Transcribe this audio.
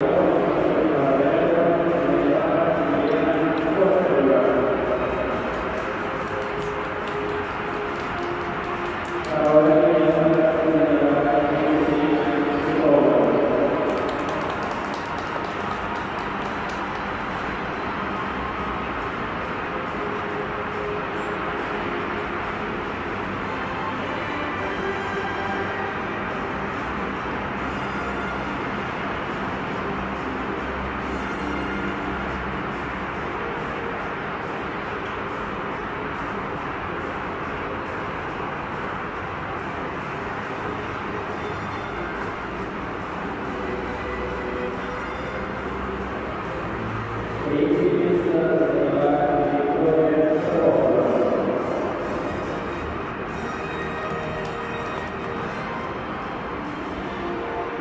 you